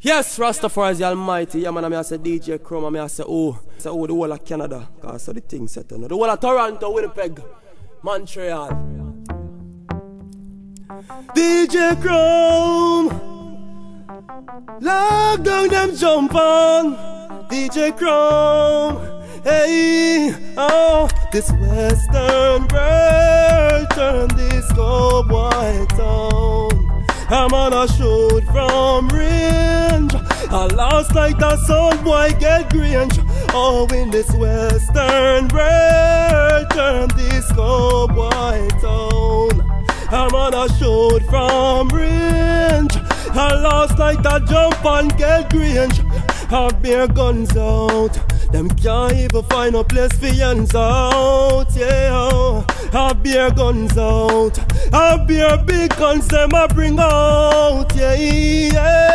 Yes, Rastafari is the Almighty. Yeah, man, I say DJ Chrome, I say oh, I say oh, the whole of Canada, cause so the thing set on. The whole of Toronto, Winnipeg, Montreal. DJ Chrome, lock down them jump on. DJ Chrome, hey, oh, this Western world turn this go white on. I'm on a shoot from range. I lost like that soul boy get grange. Oh, in this western world, turn this go boy town. I'm on a shoot from range. I lost like that jump and get grange. Have beer guns out. Them can't even find a place for hands out, yeah. Have beer guns out. Have beer big guns, them I bring out, yeah, yeah.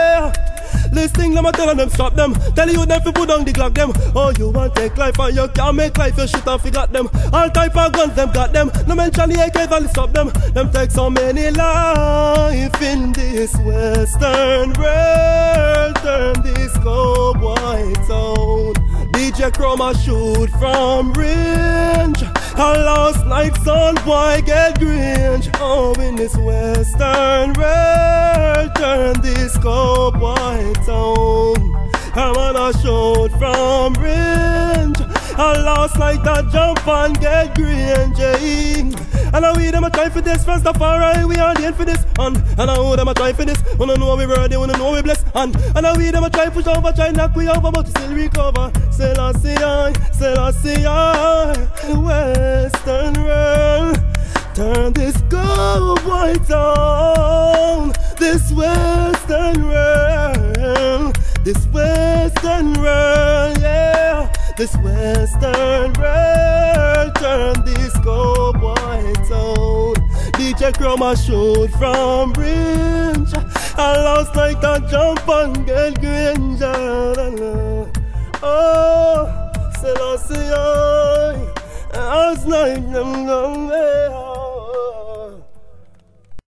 Listen, let me tell them stop them. Tell you them fi put down the them. Oh, you want take life and you can't make life. You shoot and forgot them. All type of guns them got them. No mention the AK Valley stop them. Them take so many life in this western world. Turn this cold white town. DJ Chroma shoot from range. I lost like sun boy get grinch. Oh, in this western world, turn this cold town. I'm on a shoot from range. I lost like that jump and get grinch. Yeah. And I we them a try for this, first of all, we are the for this. And, and I know them a try for this, wanna know we ready, wanna know we blessed. And, and I we them a try push over, try knock we over, but still recover. Say I say I, Western world. Turn this go white on, this Western world, this Western world, yeah. This Western world turn this go white on. DJ Chroma shoot from range. I lost like a jump and get Granger. Oh, Selassie, I was like them gone.